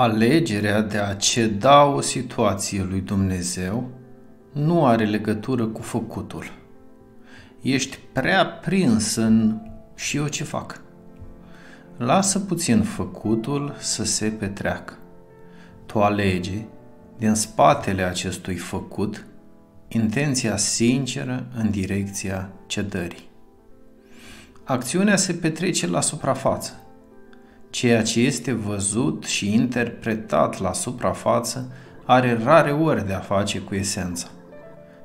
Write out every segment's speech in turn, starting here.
Alegerea de a ceda o situație lui Dumnezeu nu are legătură cu făcutul. Ești prea prins în și eu ce fac. Lasă puțin făcutul să se petreacă. Tu alege din spatele acestui făcut intenția sinceră în direcția cedării. Acțiunea se petrece la suprafață, Ceea ce este văzut și interpretat la suprafață are rare ori de a face cu esența.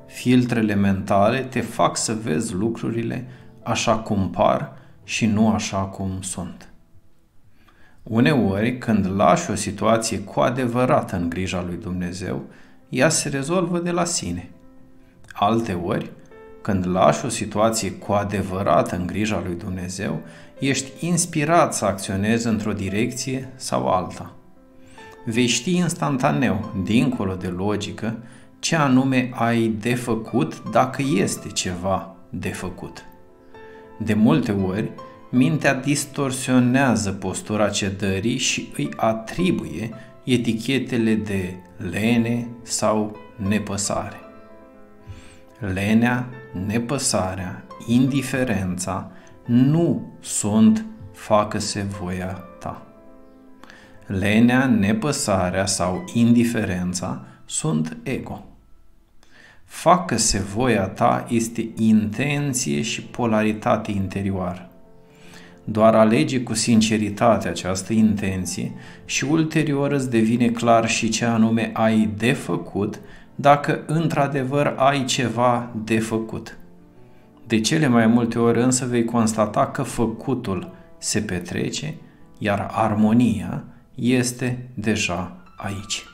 Filtrele mentale te fac să vezi lucrurile așa cum par și nu așa cum sunt. Uneori, când lași o situație cu adevărat în grija lui Dumnezeu, ea se rezolvă de la sine. Alteori, când lași o situație cu adevărat în grija lui Dumnezeu, ești inspirat să acționezi într-o direcție sau alta. Vei ști instantaneu, dincolo de logică, ce anume ai de făcut dacă este ceva de făcut. De multe ori, mintea distorsionează postura cedării și îi atribuie etichetele de lene sau nepăsare. Lenea, nepăsarea, indiferența nu sunt facă-se voia ta. Lenea, nepăsarea sau indiferența sunt ego. Facă-se voia ta este intenție și polaritate interioară. Doar alege cu sinceritate această intenție și ulterior îți devine clar și ce anume ai de făcut dacă într-adevăr ai ceva de făcut. De cele mai multe ori însă vei constata că făcutul se petrece, iar armonia este deja aici.